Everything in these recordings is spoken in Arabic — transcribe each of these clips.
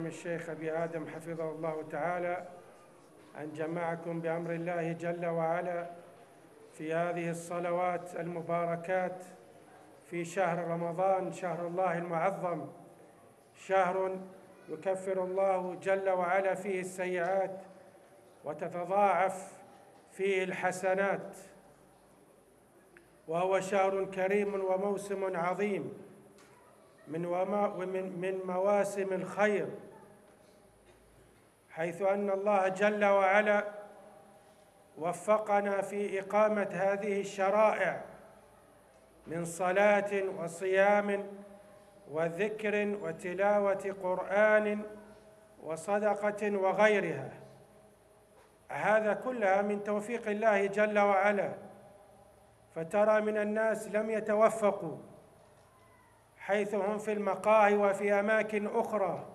الشيخ أبي آدم حفظه الله تعالى أن جمعكم بأمر الله جل وعلا في هذه الصلوات المباركات في شهر رمضان شهر الله المعظم شهر يكفر الله جل وعلا فيه السيئات وتتضاعف فيه الحسنات وهو شهر كريم وموسم عظيم. من وما ومن من مواسم الخير حيث أن الله جل وعلا وفقنا في إقامة هذه الشرائع من صلاة وصيام وذكر وتلاوة قرآن وصدقة وغيرها. هذا كلها من توفيق الله جل وعلا. فترى من الناس لم يتوفقوا. حيث هم في المقاهي وفي أماكن أخرى.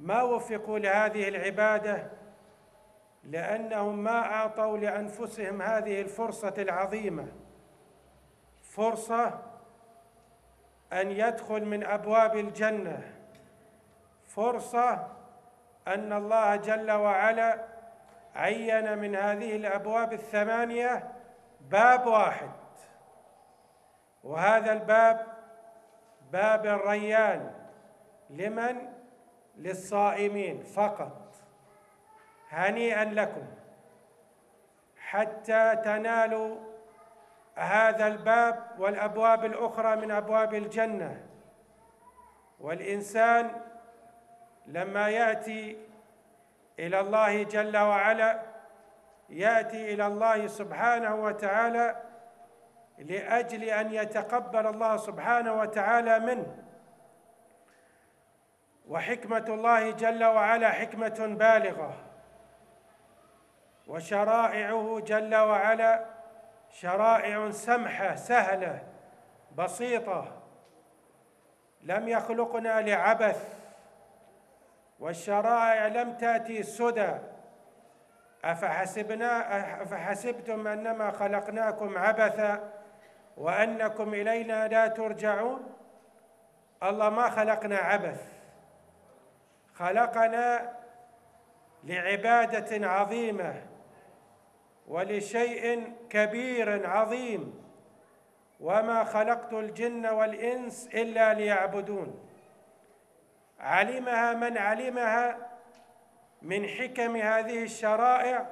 ما وفقوا لهذه العبادة؟ لأنهم ما أعطوا لأنفسهم هذه الفرصة العظيمة. فرصة أن يدخل من أبواب الجنة. فرصة أن الله جل وعلا عين من هذه الأبواب الثمانية باب واحد. وهذا الباب باب الريان. لمن؟ للصائمين فقط. هنيئا لكم. حتى تنالوا هذا الباب والأبواب الأخرى من أبواب الجنة. والإنسان لما يأتي إلى الله جل وعلا يأتي إلى الله سبحانه وتعالى لأجل أن يتقبل الله سبحانه وتعالى منه. وحكمة الله جل وعلا حكمة بالغة. وشرائعه جل وعلا شرائع سمحة سهلة بسيطة. لم يخلقنا لعبث. والشرائع لم تأتي سدى. أفحسبنا أفحسبتم أنما خلقناكم عبثا؟ وأنكم إلينا لا ترجعون. الله ما خلقنا عبث خلقنا لعبادة عظيمة ولشيء كبير عظيم. وما خلقت الجن والإنس إلا ليعبدون. علمها من علمها من حكم هذه الشرائع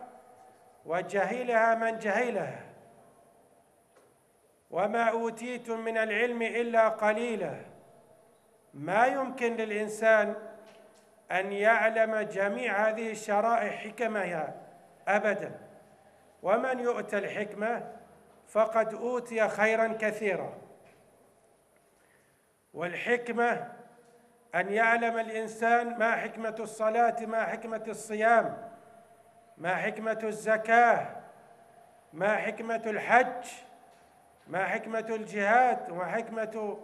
وجهلها من جهلها. وما أوتيتم من العلم إلا قليلا. ما يمكن للإنسان أن يعلم جميع هذه الشرائع حكمها أبدا. ومن يؤتى الحكمة فقد أوتي خيرا كثيرا. والحكمة أن يعلم الإنسان ما حكمة الصلاة ما حكمة الصيام ما حكمة الزكاة ما حكمة الحج ما حكمة الجهاد وما حكمة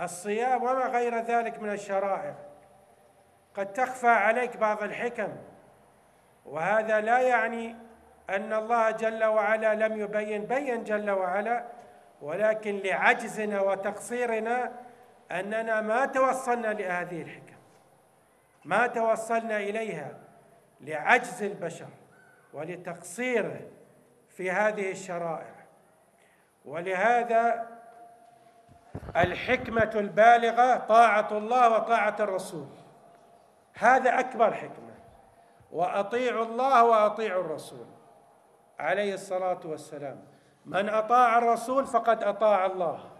الصيام وما غير ذلك من الشرائع. قد تخفى عليك بعض الحكم وهذا لا يعني أن الله جل وعلا لم يبين بين جل وعلا ولكن لعجزنا وتقصيرنا أننا ما توصلنا لهذه الحكم ما توصلنا إليها لعجز البشر ولتقصيره في هذه الشرائع. ولهذا الحكمة البالغة طاعة الله وطاعة الرسول. هذا أكبر حكمة. وأطيعوا الله وأطيعوا الرسول. عليه الصلاة والسلام. من أطاع الرسول فقد أطاع الله.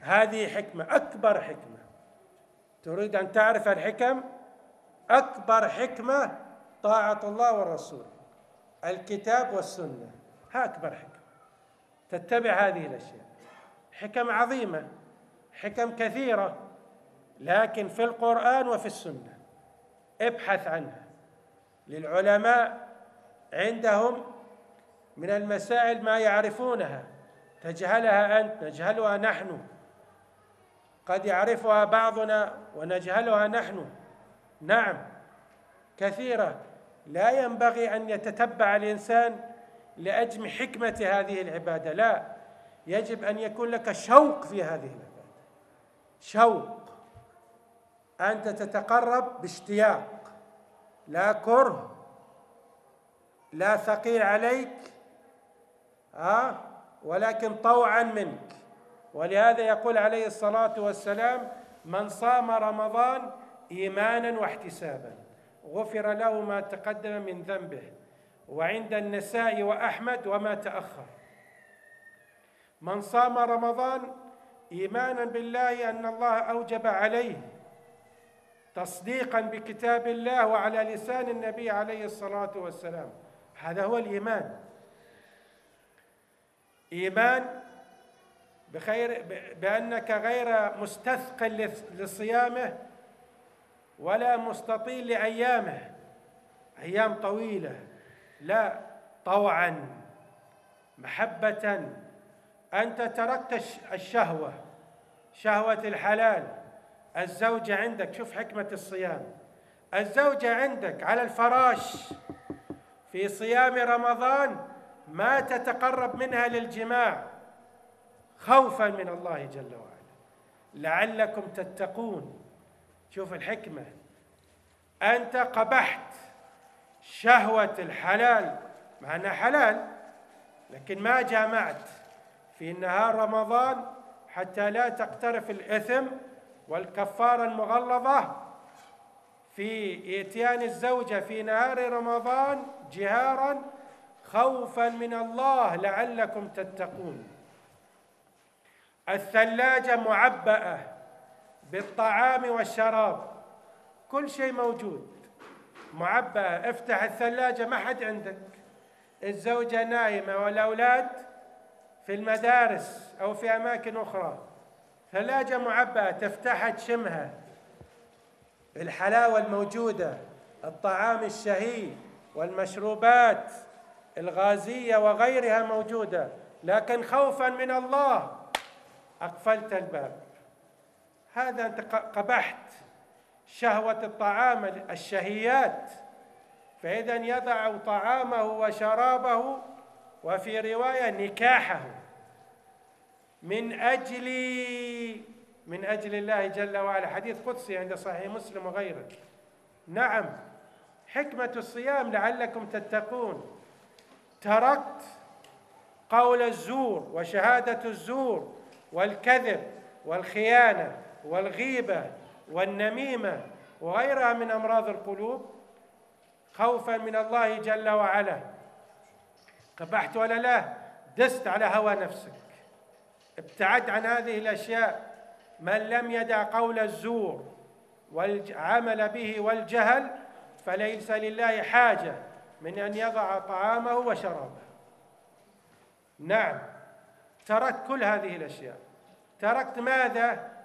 هذه حكمة أكبر حكمة. تريد أن تعرف الحكم؟ أكبر حكمة طاعة الله والرسول. الكتاب والسنة. ها أكبر حكمة. تتبع هذه الأشياء. حكم عظيمة حكم كثيرة لكن في القرآن وفي السنة. ابحث عنها. للعلماء عندهم من المسائل ما يعرفونها. تجهلها أنت نجهلها نحن. قد يعرفها بعضنا ونجهلها نحن. نعم كثيرة. لا ينبغي أن يتتبع الإنسان لأجم حكمة هذه العبادة. لا يجب أن يكون لك شوق في هذه العبادة. شوق. أنت تتقرب باشتياق. لا كره. لا ثقيل عليك ها آه ولكن طوعا منك. ولهذا يقول عليه الصلاة والسلام من صام رمضان إيمانا واحتسابا غفر له ما تقدم من ذنبه. وعند النساء وأحمد وما تأخر. من صام رمضان إيمانا بالله أن الله أوجب عليه تصديقا بكتاب الله وعلى لسان النبي عليه الصلاة والسلام. هذا هو الإيمان. إيمان بخير بأنك غير مستثقل لصيامه ولا مستطيل لأيامه. أيام طويلة. لا طوعا محبة. أنت تركت الشهوة شهوة الحلال. الزوجة عندك شوف حكمة الصيام. الزوجة عندك على الفراش في صيام رمضان ما تتقرب منها للجماع خوفا من الله جل وعلا. لعلكم تتقون. شوف الحكمة. أنت قبحت شهوة الحلال مع أنها حلال لكن ما جامعت في نهار رمضان حتى لا تقترف الإثم والكفارة المغلظة في إتيان الزوجة في نهار رمضان جهارا خوفا من الله لعلكم تتقون. الثلاجة معبأة بالطعام والشراب كل شيء موجود. معبأة افتح الثلاجة ما حد عندك. الزوجة نايمة والأولاد في المدارس أو في أماكن أخرى. ثلاجة معبأة تفتحها تشمها. الحلاوة الموجودة الطعام الشهي والمشروبات الغازية وغيرها موجودة. لكن خوفا من الله أقفلت الباب. هذا أنت قبحت. شهوة الطعام الشهيات فإذا يضع طعامه وشرابه وفي رواية نكاحه من أجل من أجل الله جل وعلا. حديث قدسي عند صحيح مسلم وغيره. نعم حكمة الصيام لعلكم تتقون. تركت قول الزور وشهادة الزور والكذب والخيانة والغيبة والنميمة وغيرها من أمراض القلوب خوفا من الله جل وعلا. قبحت ولا لا؟ دست على هوى نفسك. ابتعد عن هذه الأشياء. من لم يدع قول الزور والعمل به والجهل فليس لله حاجة من أن يضع طعامه وشرابه. نعم تركت كل هذه الأشياء. تركت ماذا؟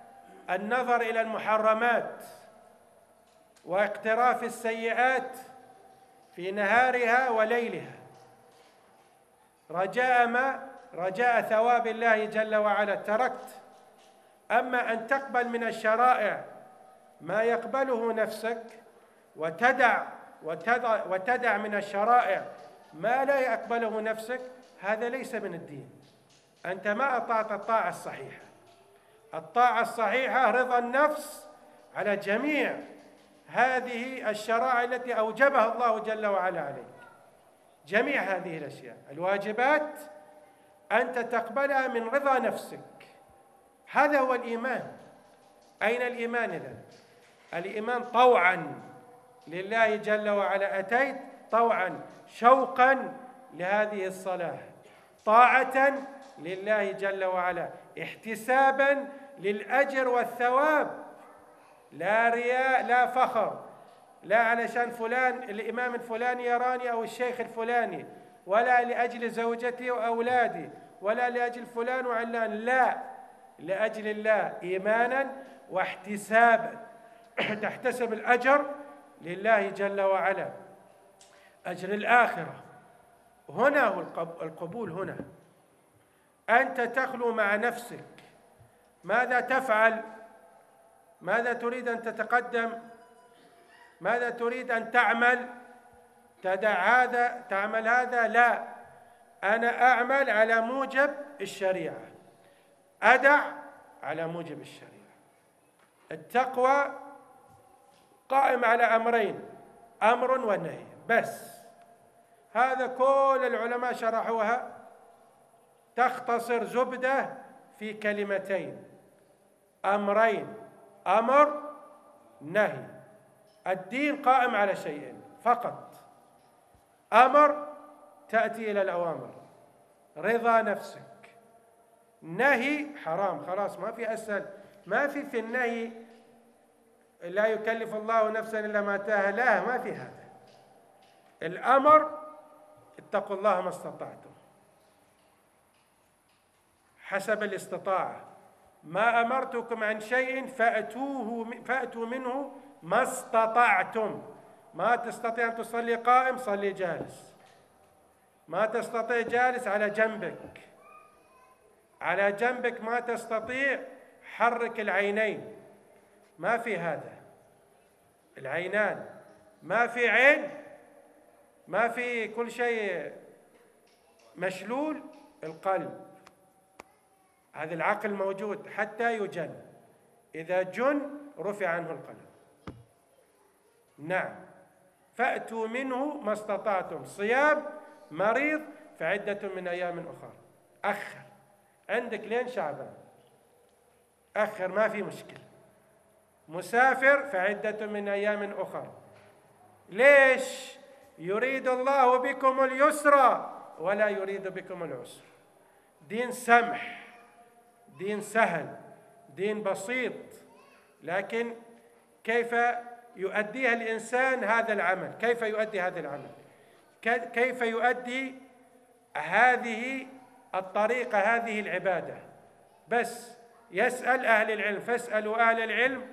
النظر إلى المحرمات واقتراف السيئات في نهارها وليلها. رجاء ما رجاء ثواب الله جل وعلا. تركت. أما أن تقبل من الشرائع ما يقبله نفسك وتدع وتدع, وتدع من الشرائع ما لا يقبله نفسك هذا ليس من الدين. أنت ما أطعت الطاعة الصحيحة. الطاعة الصحيحة رضا النفس على جميع هذه الشرائع التي أوجبها الله جل وعلا عليك. جميع هذه الأشياء. الواجبات أنت تقبلها من رضا نفسك. هذا هو الإيمان. أين الإيمان إذن؟ الإيمان طوعا لله جل وعلا. أتيت طوعا شوقا لهذه الصلاة. طاعة لله جل وعلا. احتسابا للأجر والثواب. لا رياء لا فخر. لا علشان فلان الإمام الفلاني يراني أو الشيخ الفلاني. ولا لأجل زوجتي وأولادي. ولا لأجل فلان وعلان. لا. لأجل الله إيمانا واحتسابا. تحتسب الأجر لله جل وعلا. أجر الآخرة. هنا القبول هنا. أنت تخلو مع نفسك. ماذا تفعل؟ ماذا تريد أن تتقدم؟ ماذا تريد أن تعمل؟ تدع هذا تعمل هذا؟ لا. أنا أعمل على موجب الشريعة. أدع على موجب الشريعة. التقوى قائم على أمرين أمر ونهي. بس. هذا كل العلماء شرحوها. تختصر زبدة في كلمتين. أمرين. أمر نهي. الدين قائم على شيئين فقط. أمر تأتي إلى الأوامر. رضا نفسك. نهي حرام خلاص ما في أسهل. ما في في النهي لا يكلف الله نفسا إلا ما أتاها لا ما في هذا. الأمر اتقوا الله ما استطعتم. حسب الاستطاعة. ما أمرتكم عن شيء فأتوه فأتوا منه ما استطعتم. ما تستطيع أن تصلي قائم صلي جالس. ما تستطيع جالس على جنبك. على جنبك ما تستطيع حرك العينين. ما في هذا. العينان. ما في عين ما في كل شيء مشلول القلب. هذا العقل موجود حتى يجن. إذا جن رفع عنه القلم. نعم. فأتوا منه ما استطعتم. صيام مريض فعدة من أيام أخرى. أخر. عندك لين شعبان. أخر ما في مشكلة. مسافر فعدة من أيام أخرى. ليش؟ يريد الله بكم اليسر ولا يريد بكم العسر. دين سمح. دين سهل دين بسيط لكن كيف يؤديها الإنسان هذا العمل؟ كيف يؤدي هذا العمل؟ كيف يؤدي هذه الطريقة هذه العبادة؟ بس يسأل أهل العلم فاسألوا أهل العلم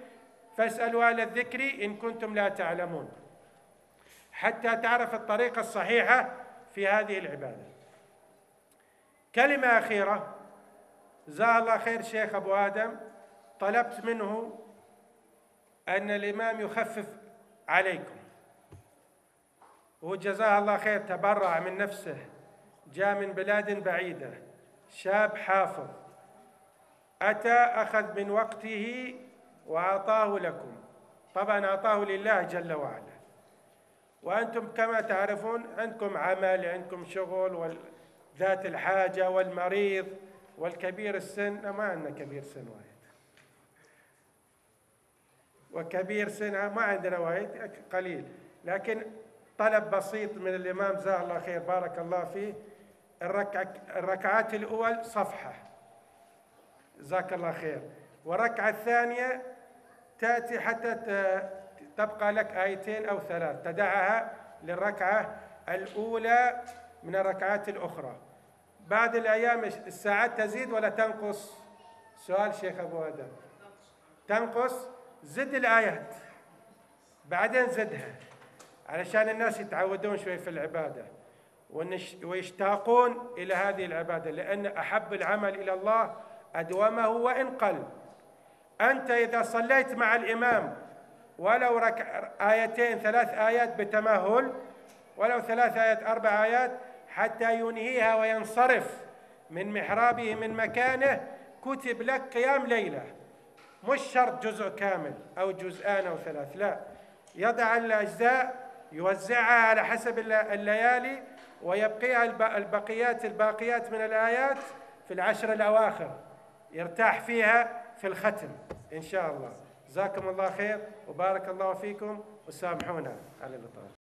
فاسألوا أهل الذكر إن كنتم لا تعلمون. حتى تعرف الطريقة الصحيحة في هذه العبادة. كلمة أخيرة. جزاه الله خير شيخ أبو آدم. طلبت منه أن الإمام يخفف عليكم. وجزاه الله خير تبرع من نفسه جاء من بلاد بعيدة شاب حافظ. أتى أخذ من وقته وأعطاه لكم. طبعا أعطاه لله جل وعلا. وأنتم كما تعرفون عندكم عمل عندكم شغل ذات الحاجة والمريض. والكبير السن ما عندنا كبير سن وايد. وكبير سن ما عندنا وايد قليل. لكن طلب بسيط من الإمام جزاه الله خير بارك الله فيه الركعات الأول صفحة. جزاك الله خير. والركعة الثانية تأتي حتى تبقى لك آيتين أو ثلاث تدعها للركعة الأولى من الركعات الأخرى. بعد الأيام الساعات تزيد ولا تنقص؟ سؤال شيخ أبو آدم. تنقص؟ زد الآيات. بعدين زدها. علشان الناس يتعودون شوي في العبادة. ويشتاقون إلى هذه العبادة. لأن أحب العمل إلى الله أدومه وإن قل. أنت إذا صليت مع الإمام ولو ركع آيتين ثلاث آيات بتمهل ولو ثلاث آيات أربع آيات حتى ينهيها وينصرف من محرابه من مكانه كتب لك قيام ليلة. مش شرط جزء كامل أو جزءان أو ثلاث لا. يضع الأجزاء يوزعها على حسب الليالي ويبقيها البقيات الباقيات من الآيات في العشر الأواخر. يرتاح فيها في الختم إن شاء الله. جزاكم الله خير وبارك الله فيكم وسامحونا على الاطاله